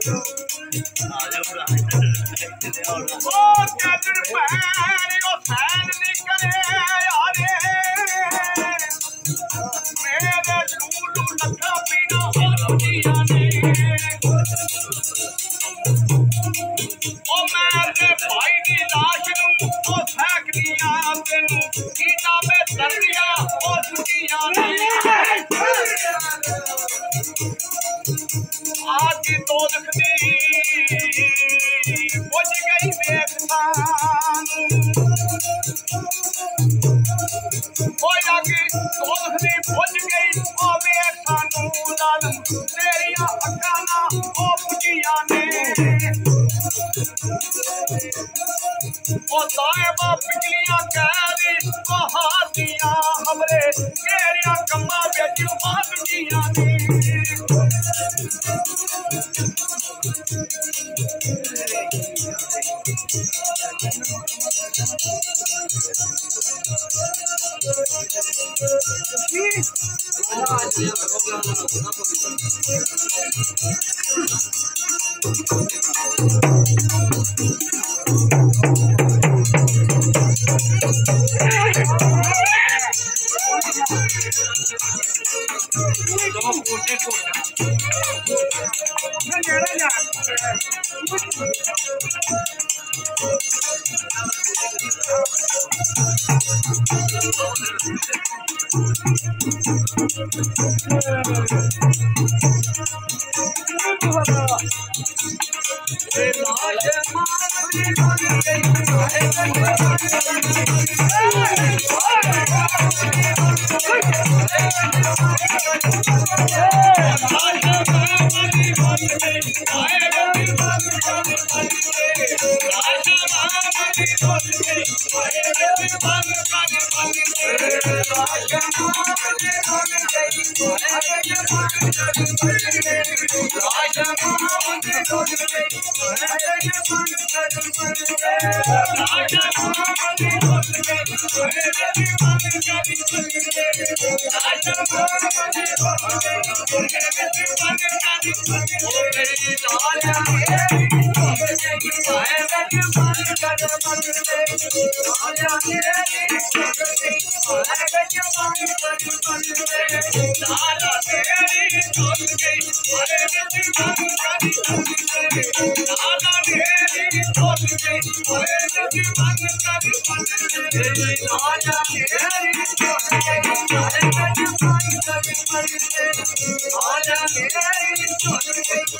ਤੈਨੂੰ ਕੀਟਾ ਮੇ ਦਰਦਿਆ ओ साहिबा पिछलियां कैरी तेरिया कम्मा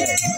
Yeah.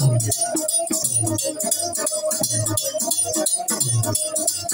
I'm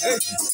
Hey!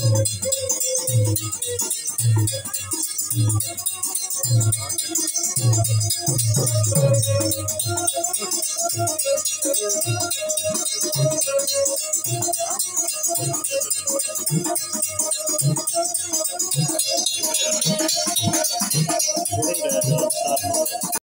Thank you.